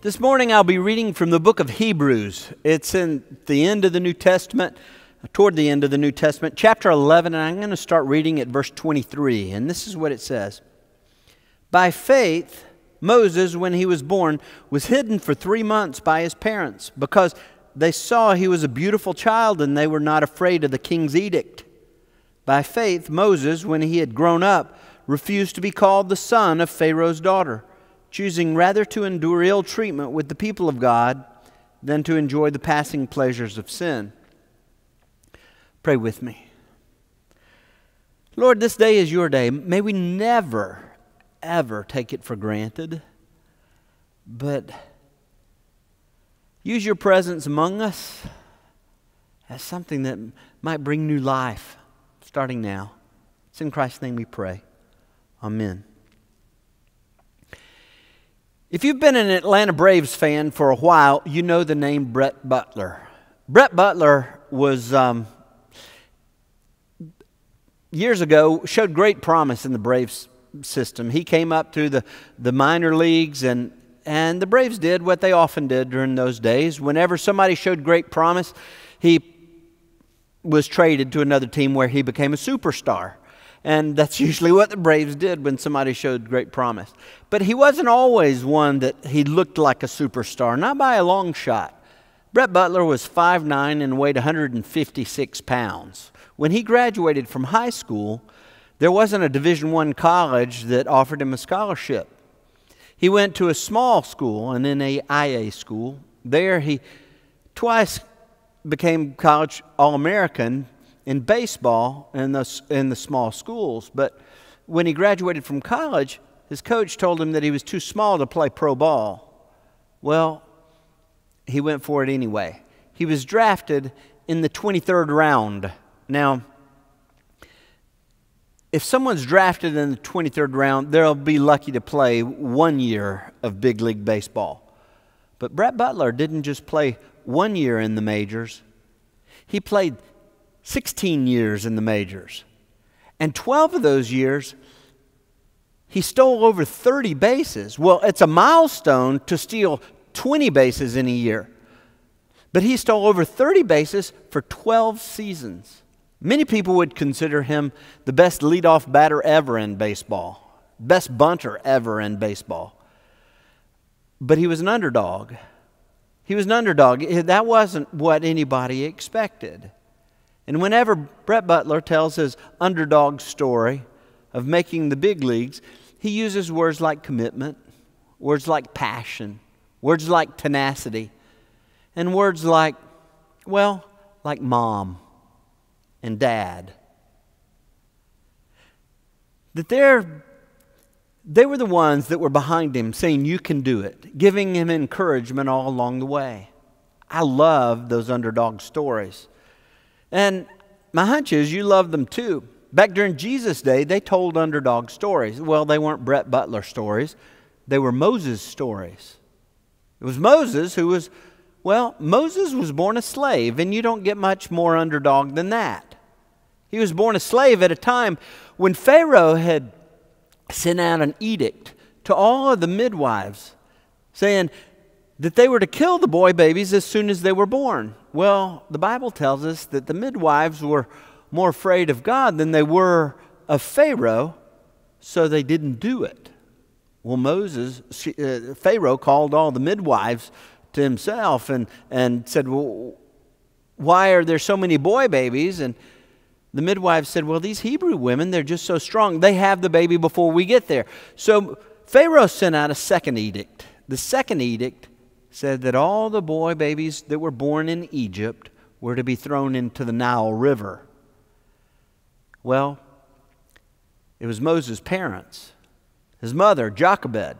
This morning I'll be reading from the book of Hebrews. It's in the end of the New Testament, toward the end of the New Testament, chapter 11, and I'm going to start reading at verse 23. And this is what it says By faith, Moses, when he was born, was hidden for three months by his parents because they saw he was a beautiful child and they were not afraid of the king's edict. By faith, Moses, when he had grown up, refused to be called the son of Pharaoh's daughter choosing rather to endure ill treatment with the people of God than to enjoy the passing pleasures of sin. Pray with me. Lord, this day is your day. May we never, ever take it for granted, but use your presence among us as something that might bring new life starting now. It's in Christ's name we pray. Amen. If you've been an Atlanta Braves fan for a while, you know the name Brett Butler. Brett Butler was, um, years ago, showed great promise in the Braves system. He came up through the, the minor leagues, and, and the Braves did what they often did during those days. Whenever somebody showed great promise, he was traded to another team where he became a superstar. And that's usually what the Braves did when somebody showed great promise. But he wasn't always one that he looked like a superstar, not by a long shot. Brett Butler was 5'9 and weighed 156 pounds. When he graduated from high school, there wasn't a Division I college that offered him a scholarship. He went to a small school, an NAIA school. There he twice became college All American in baseball in the, in the small schools. But when he graduated from college, his coach told him that he was too small to play pro ball. Well, he went for it anyway. He was drafted in the 23rd round. Now, if someone's drafted in the 23rd round, they'll be lucky to play one year of big league baseball. But Brett Butler didn't just play one year in the majors, he played 16 years in the majors. And 12 of those years, he stole over 30 bases. Well, it's a milestone to steal 20 bases in a year. But he stole over 30 bases for 12 seasons. Many people would consider him the best leadoff batter ever in baseball, best bunter ever in baseball. But he was an underdog. He was an underdog. That wasn't what anybody expected. And whenever Brett Butler tells his underdog story of making the big leagues, he uses words like commitment, words like passion, words like tenacity, and words like, well, like mom and dad. That they're, they were the ones that were behind him saying, You can do it, giving him encouragement all along the way. I love those underdog stories. And my hunch is you love them too. Back during Jesus' day, they told underdog stories. Well, they weren't Brett Butler stories, they were Moses' stories. It was Moses who was Well, Moses was born a slave, and you don't get much more underdog than that. He was born a slave at a time when Pharaoh had sent out an edict to all of the midwives saying that they were to kill the boy babies as soon as they were born. Well, the Bible tells us that the midwives were more afraid of God than they were of Pharaoh, so they didn't do it. Well, Moses, uh, Pharaoh called all the midwives to himself and, and said, Well, why are there so many boy babies? And the midwife said, Well, these Hebrew women, they're just so strong. They have the baby before we get there. So Pharaoh sent out a second edict. The second edict said that all the boy babies that were born in Egypt were to be thrown into the Nile River. Well, it was Moses' parents, his mother, Jochebed,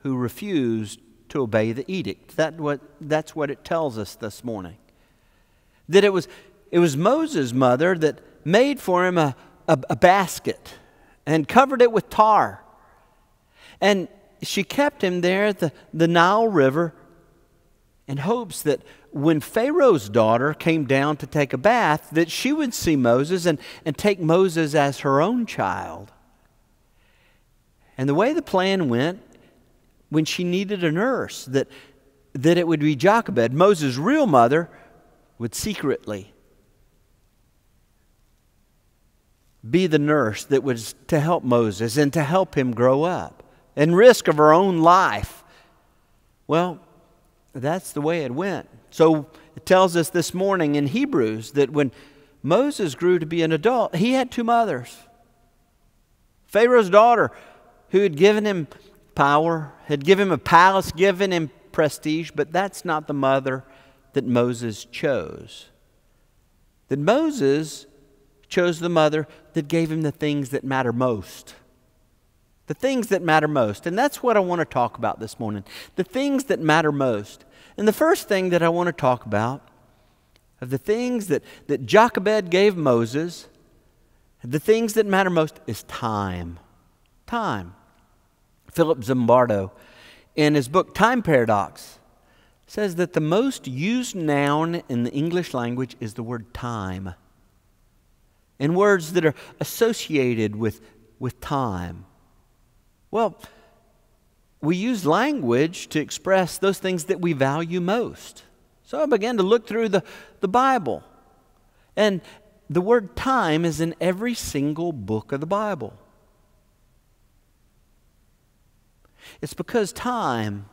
who refused to obey the edict. That what, that's what it tells us this morning. That it was, it was Moses' mother that made for him a, a, a basket and covered it with tar. And she kept him there at the, the Nile River in hopes that when Pharaoh's daughter came down to take a bath, that she would see Moses and, and take Moses as her own child. And the way the plan went, when she needed a nurse, that, that it would be Jochebed, Moses' real mother, would secretly be the nurse that was to help Moses and to help him grow up and risk of her own life. Well, that's the way it went. So it tells us this morning in Hebrews that when Moses grew to be an adult, he had two mothers. Pharaoh's daughter, who had given him power, had given him a palace, given him prestige, but that's not the mother that Moses chose. That Moses chose the mother that gave him the things that matter most. The things that matter most. And that's what I want to talk about this morning. The things that matter most. And the first thing that I want to talk about of the things that, that Jochebed gave Moses, the things that matter most is time. Time. Philip Zimbardo, in his book Time Paradox, says that the most used noun in the English language is the word time. And words that are associated with, with time. Well, we use language to express those things that we value most. So I began to look through the, the Bible. And the word time is in every single book of the Bible. It's because time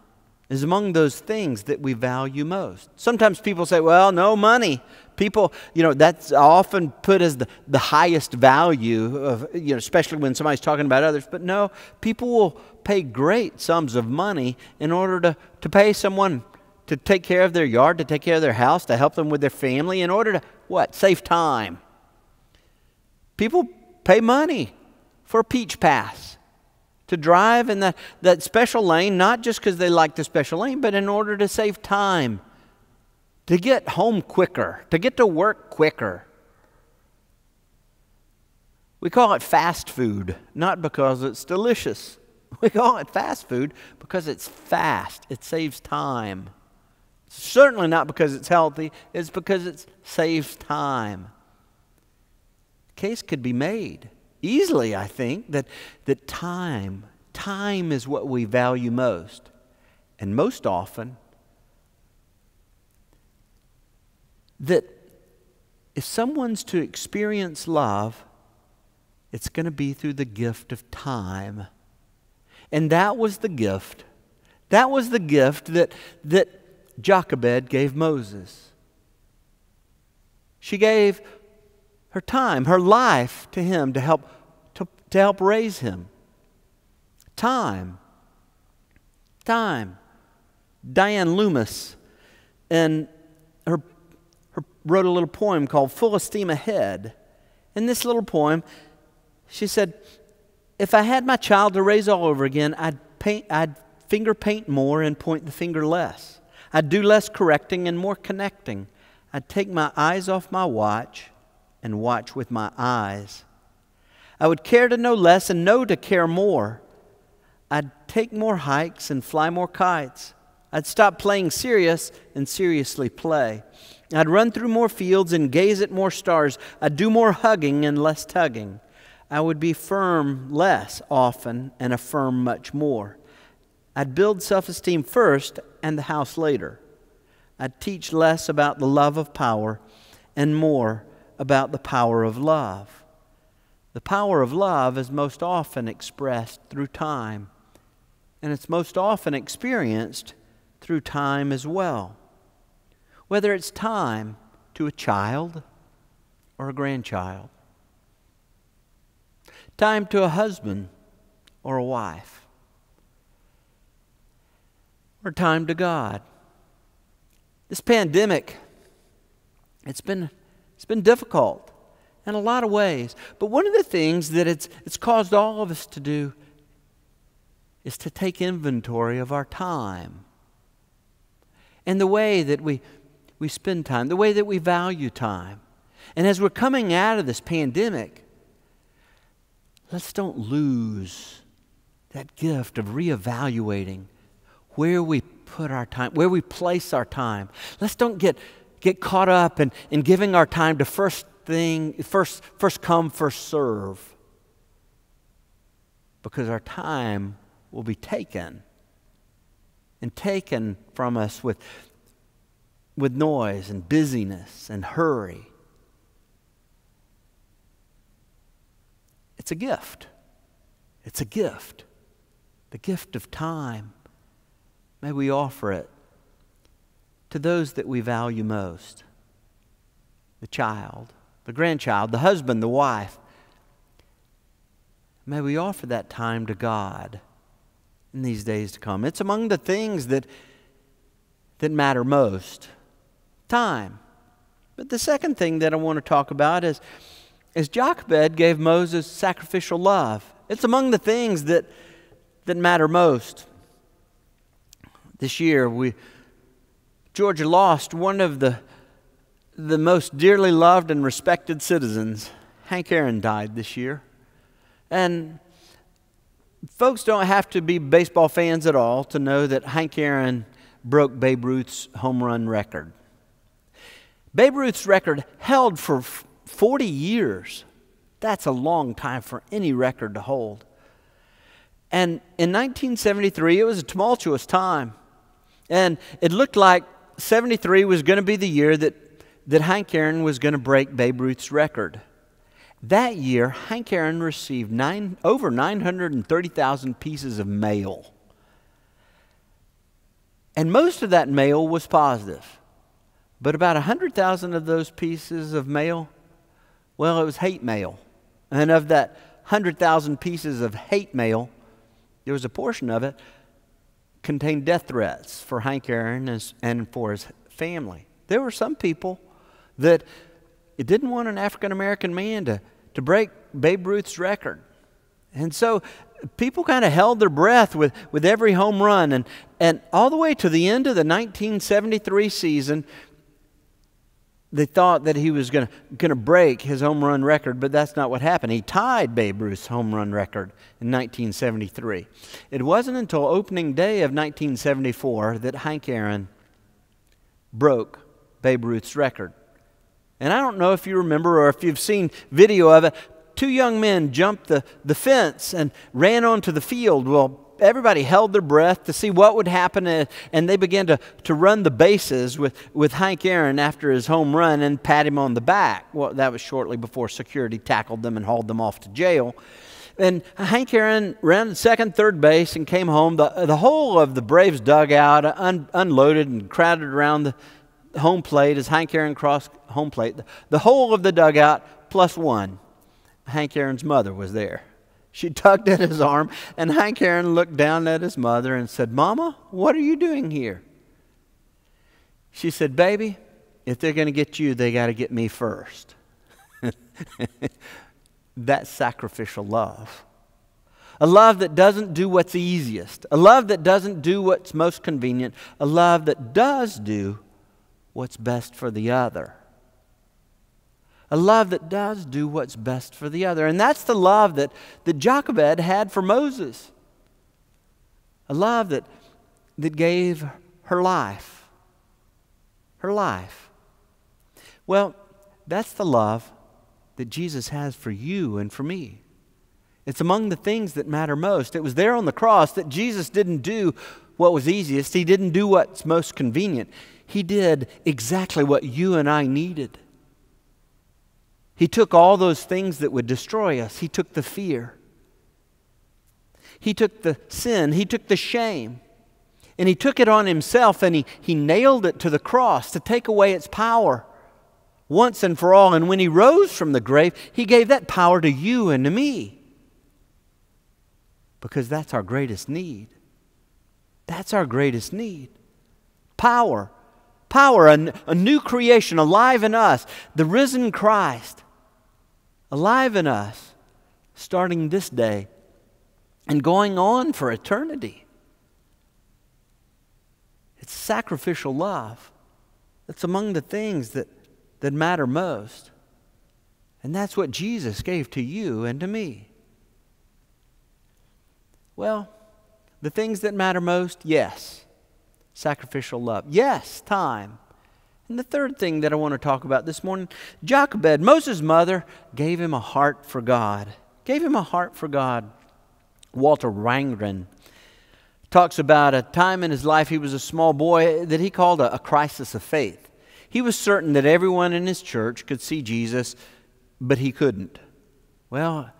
is among those things that we value most. Sometimes people say, well, no money. People, you know, that's often put as the, the highest value of, you know, especially when somebody's talking about others. But no, people will pay great sums of money in order to, to pay someone to take care of their yard, to take care of their house, to help them with their family, in order to what? Save time. People pay money for a peach pass to drive in that, that special lane, not just because they like the special lane, but in order to save time, to get home quicker, to get to work quicker. We call it fast food, not because it's delicious. We call it fast food because it's fast, it saves time. Certainly not because it's healthy, it's because it saves time. Case could be made easily, I think, that, that time, time is what we value most. And most often, that if someone's to experience love, it's going to be through the gift of time. And that was the gift. That was the gift that, that Jochebed gave Moses. She gave her time, her life to him to help, to, to help raise him. Time. Time. Diane Loomans and her, her wrote a little poem called Full Esteem Ahead. In this little poem, she said, If I had my child to raise all over again, I'd, paint, I'd finger paint more and point the finger less. I'd do less correcting and more connecting. I'd take my eyes off my watch and watch with my eyes. I would care to know less and know to care more. I'd take more hikes and fly more kites. I'd stop playing serious and seriously play. I'd run through more fields and gaze at more stars. I'd do more hugging and less tugging. I would be firm less often and affirm much more. I'd build self esteem first and the house later. I'd teach less about the love of power and more about the power of love. The power of love is most often expressed through time, and it's most often experienced through time as well. Whether it's time to a child or a grandchild, time to a husband or a wife, or time to God. This pandemic, it's been, it's been difficult in a lot of ways. But one of the things that it's, it's caused all of us to do is to take inventory of our time and the way that we, we spend time, the way that we value time. And as we're coming out of this pandemic, let's don't lose that gift of reevaluating where we put our time, where we place our time. Let's don't get, get caught up in, in giving our time to first thing, first, first come, first serve. Because our time will be taken and taken from us with, with noise and busyness and hurry. It's a gift. It's a gift. The gift of time. May we offer it to those that we value most the child, the grandchild, the husband, the wife. May we offer that time to God in these days to come. It's among the things that, that matter most time. But the second thing that I want to talk about is, is Jochebed gave Moses sacrificial love. It's among the things that, that matter most this year, we, Georgia lost one of the, the most dearly loved and respected citizens. Hank Aaron died this year. And folks don't have to be baseball fans at all to know that Hank Aaron broke Babe Ruth's home run record. Babe Ruth's record held for 40 years. That's a long time for any record to hold. And in 1973, it was a tumultuous time. And it looked like 73 was going to be the year that, that Hank Aaron was going to break Babe Ruth's record. That year, Hank Aaron received nine, over 930,000 pieces of mail. And most of that mail was positive. But about 100,000 of those pieces of mail, well, it was hate mail. And of that 100,000 pieces of hate mail, there was a portion of it contained death threats for Hank Aaron and for his family. There were some people that didn't want an African American man to, to break Babe Ruth's record. And so people kind of held their breath with, with every home run. And, and all the way to the end of the 1973 season, they thought that he was going to break his home run record, but that's not what happened. He tied Babe Ruth's home run record in 1973. It wasn't until opening day of 1974 that Hank Aaron broke Babe Ruth's record. And I don't know if you remember or if you've seen video of it. Two young men jumped the, the fence and ran onto the field. Well, everybody held their breath to see what would happen, and they began to, to run the bases with, with Hank Aaron after his home run and pat him on the back. Well, that was shortly before security tackled them and hauled them off to jail. And Hank Aaron ran second, third base and came home. The, the whole of the Braves dugout un, unloaded and crowded around the home plate as Hank Aaron crossed home plate. The, the whole of the dugout plus one. Hank Aaron's mother was there. She tugged at his arm, and Hank Aaron looked down at his mother and said, Mama, what are you doing here? She said, Baby, if they're going to get you, they got to get me first. That's sacrificial love. A love that doesn't do what's easiest, a love that doesn't do what's most convenient, a love that does do what's best for the other a love that does do what's best for the other. And that's the love that, that Jochebed had for Moses. A love that, that gave her life. Her life. Well, that's the love that Jesus has for you and for me. It's among the things that matter most. It was there on the cross that Jesus didn't do what was easiest, He didn't do what's most convenient. He did exactly what you and I needed. He took all those things that would destroy us, He took the fear, He took the sin, He took the shame. And he took it on himself and he, he nailed it to the cross to take away its power once and for all. And when he rose from the grave, he gave that power to you and to me because that's our greatest need. That's our greatest need. Power. Power, a, a new creation alive in us, the risen Christ alive in us, starting this day and going on for eternity. It's sacrificial love. That's among the things that, that matter most. And that's what Jesus gave to you and to me. Well, the things that matter most, yes. Sacrificial love, yes. Time. And the third thing that I want to talk about this morning Jochebed, Moses' mother, gave him a heart for God. Gave him a heart for God. Walter Wangerin talks about a time in his life he was a small boy that he called a, a crisis of faith. He was certain that everyone in his church could see Jesus, but he couldn't. Well,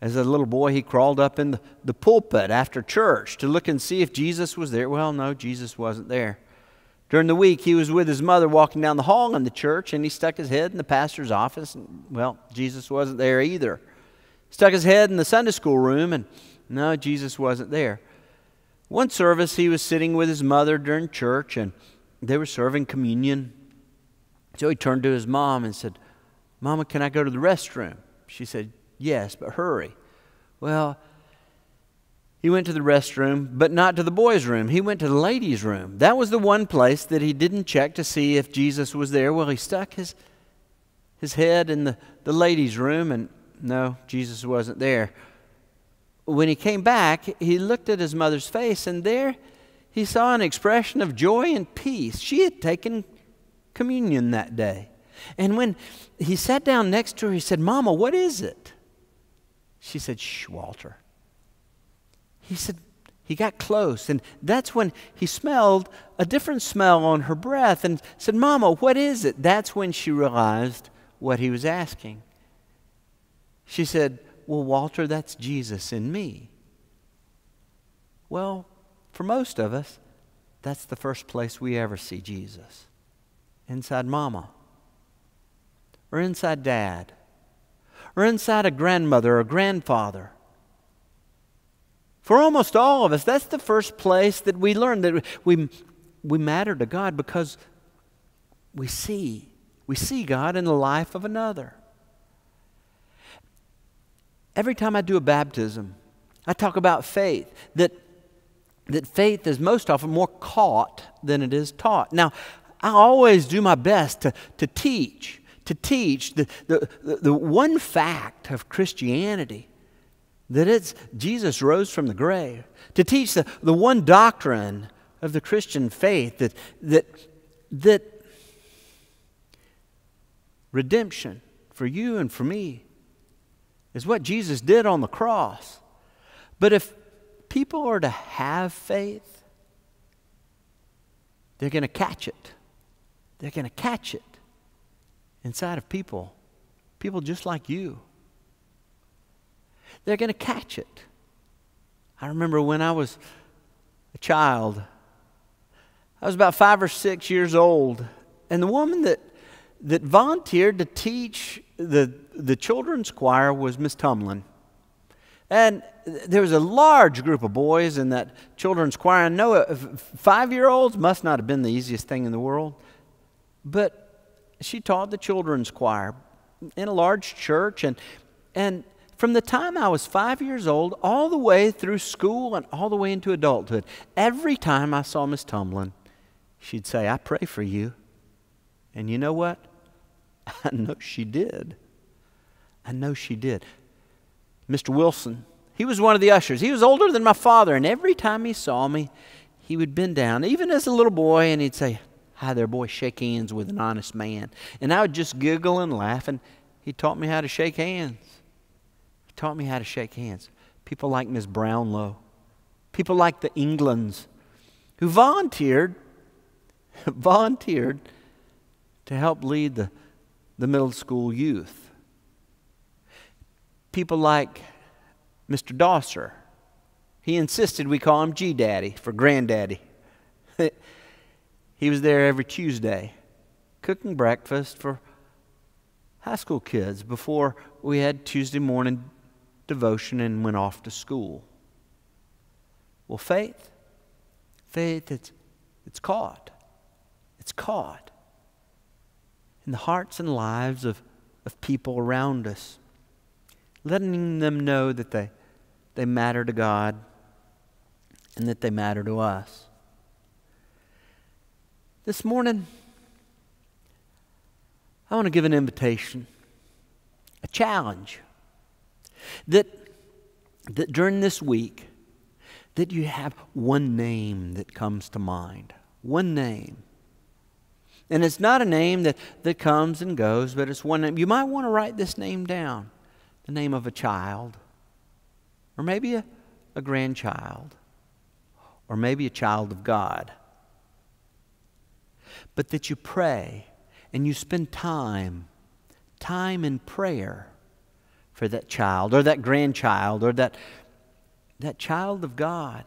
as a little boy, he crawled up in the, the pulpit after church to look and see if Jesus was there. Well, no, Jesus wasn't there. During the week, he was with his mother walking down the hall in the church, and he stuck his head in the pastor's office. And, well, Jesus wasn't there either. Stuck his head in the Sunday school room, and no, Jesus wasn't there. One service, he was sitting with his mother during church, and they were serving communion. So he turned to his mom and said, Mama, can I go to the restroom? She said, Yes, but hurry. Well, he went to the restroom, but not to the boys' room. He went to the ladies' room. That was the one place that he didn't check to see if Jesus was there. Well, he stuck his, his head in the, the ladies' room, and no, Jesus wasn't there. When he came back, he looked at his mother's face, and there he saw an expression of joy and peace. She had taken communion that day. And when he sat down next to her, he said, Mama, what is it? She said, Shh, Walter. He said, he got close, and that's when he smelled a different smell on her breath and said, Mama, what is it? That's when she realized what he was asking. She said, Well, Walter, that's Jesus in me. Well, for most of us, that's the first place we ever see Jesus inside Mama or inside Dad or inside a grandmother or grandfather. For almost all of us, that's the first place that we learn that we, we matter to God because we see. We see God in the life of another. Every time I do a baptism, I talk about faith, that, that faith is most often more caught than it is taught. Now, I always do my best to, to teach to teach the, the, the one fact of Christianity that it's Jesus rose from the grave, to teach the, the one doctrine of the Christian faith that, that, that redemption for you and for me is what Jesus did on the cross. But if people are to have faith, they're going to catch it. They're going to catch it inside of people, people just like you. They're going to catch it. I remember when I was a child, I was about five or six years old, and the woman that, that volunteered to teach the, the children's choir was Miss Tumlin. And there was a large group of boys in that children's choir. I know five year olds must not have been the easiest thing in the world, but she taught the children's choir in a large church. And, and from the time I was five years old, all the way through school and all the way into adulthood, every time I saw Miss Tumlin, she'd say, I pray for you. And you know what? I know she did. I know she did. Mr. Wilson, he was one of the ushers. He was older than my father, and every time he saw me, he would bend down, even as a little boy, and he'd say, Hi there, boy, shake hands with an honest man. And I would just giggle and laugh, and he taught me how to shake hands. Taught me how to shake hands. People like Miss Brownlow, people like the Englands, who volunteered, volunteered to help lead the, the middle school youth. People like Mr. Dosser. He insisted we call him G Daddy for Granddaddy. he was there every Tuesday cooking breakfast for high school kids before we had Tuesday morning devotion and went off to school. Well, faith, faith, it's, it's caught. It's caught in the hearts and lives of, of people around us, letting them know that they, they matter to God and that they matter to us. This morning, I want to give an invitation, a challenge that, that during this week, that you have one name that comes to mind. One name. And it's not a name that, that comes and goes, but it's one name. You might want to write this name down the name of a child, or maybe a, a grandchild, or maybe a child of God. But that you pray and you spend time, time in prayer for that child or that grandchild or that, that child of God.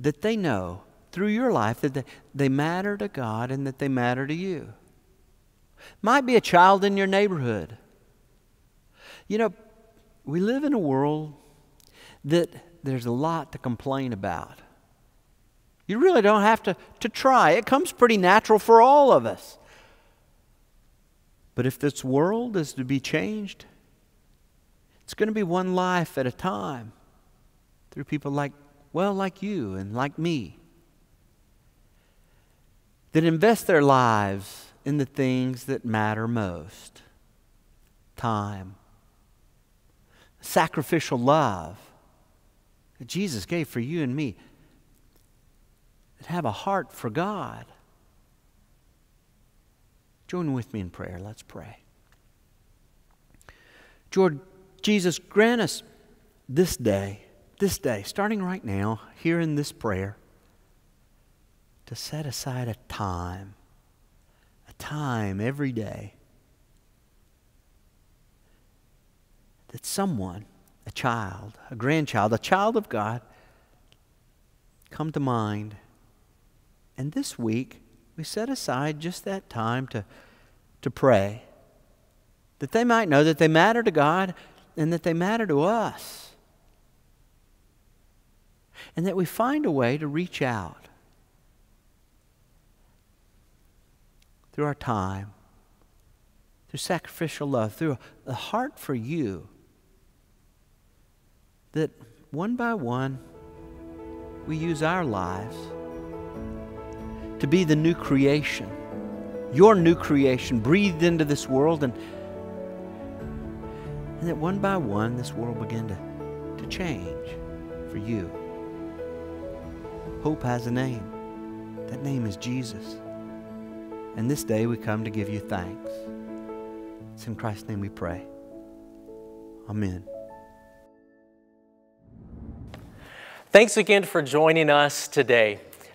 That they know through your life that they, they matter to God and that they matter to you. Might be a child in your neighborhood. You know, we live in a world that there's a lot to complain about. You really don't have to, to try. It comes pretty natural for all of us. But if this world is to be changed, it's going to be one life at a time through people like, well, like you and like me, that invest their lives in the things that matter most time, sacrificial love that Jesus gave for you and me that have a heart for God. Join with me in prayer. Let's pray. Lord Jesus, grant us this day, this day, starting right now, here in this prayer, to set aside a time, a time every day that someone, a child, a grandchild, a child of God, come to mind and this week, we set aside just that time to, to pray, that they might know that they matter to God and that they matter to us. And that we find a way to reach out through our time, through sacrificial love, through a heart for you, that one by one we use our lives to be the new creation, your new creation breathed into this world, and, and that one by one this world began to, to change for you. Hope has a name. That name is Jesus. And this day we come to give you thanks. It's in Christ's name we pray. Amen. Thanks again for joining us today.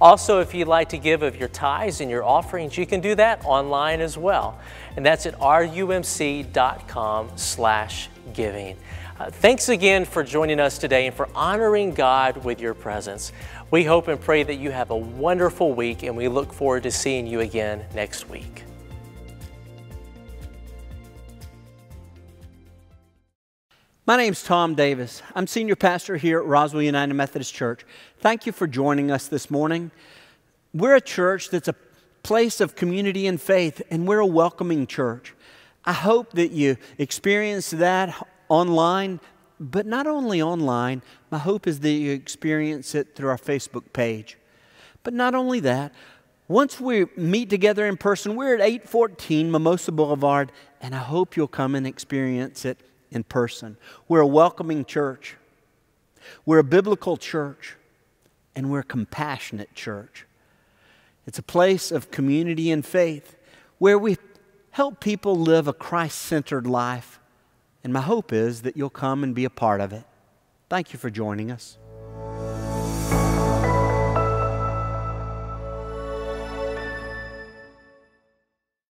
Also, if you'd like to give of your tithes and your offerings, you can do that online as well. And that's at rumc.com slash giving. Uh, thanks again for joining us today and for honoring God with your presence. We hope and pray that you have a wonderful week, and we look forward to seeing you again next week. My name's Tom Davis. I'm senior pastor here at Roswell United Methodist Church. Thank you for joining us this morning. We're a church that's a place of community and faith, and we're a welcoming church. I hope that you experience that online, but not only online. My hope is that you experience it through our Facebook page. But not only that, once we meet together in person, we're at 814 Mimosa Boulevard, and I hope you'll come and experience it in person. We're a welcoming church, we're a biblical church, and we're a compassionate church. It's a place of community and faith where we help people live a Christ centered life. And my hope is that you'll come and be a part of it. Thank you for joining us.